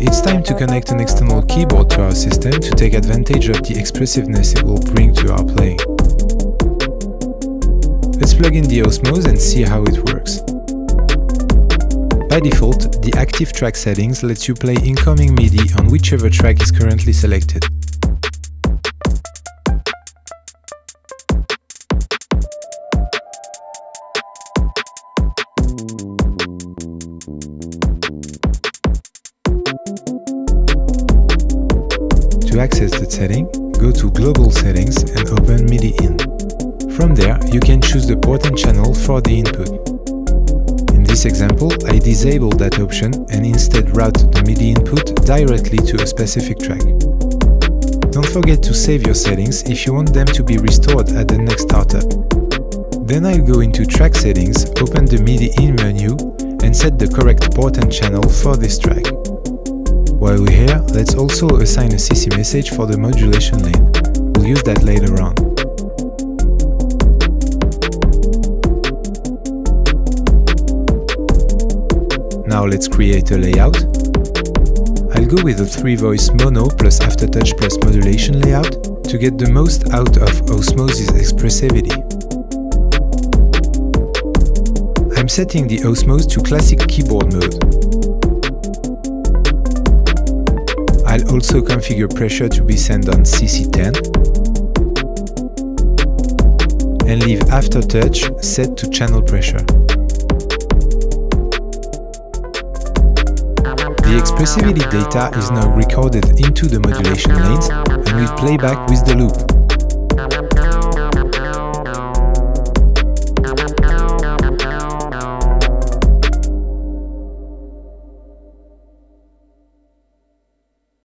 it's time to connect an external keyboard to our system to take advantage of the expressiveness it will bring to our playing. Let's plug in the Osmose and see how it works. By default, the active track settings lets you play incoming MIDI on whichever track is currently selected. To access that setting, go to Global Settings and open MIDI in. From there, you can choose the port and channel for the input. In this example, I disable that option and instead route the MIDI input directly to a specific track. Don't forget to save your settings if you want them to be restored at the next startup. Then I'll go into Track Settings, open the MIDI in menu and set the correct port and channel for this track. While we're here, let's also assign a CC message for the modulation lane. We'll use that later on. Now let's create a layout. I'll go with a 3-voice mono plus aftertouch plus modulation layout to get the most out of Osmose's expressivity. I'm setting the Osmose to classic keyboard mode. Also configure pressure to be sent on CC10 and leave aftertouch set to channel pressure. The expressivity data is now recorded into the modulation lanes and will play back with the loop.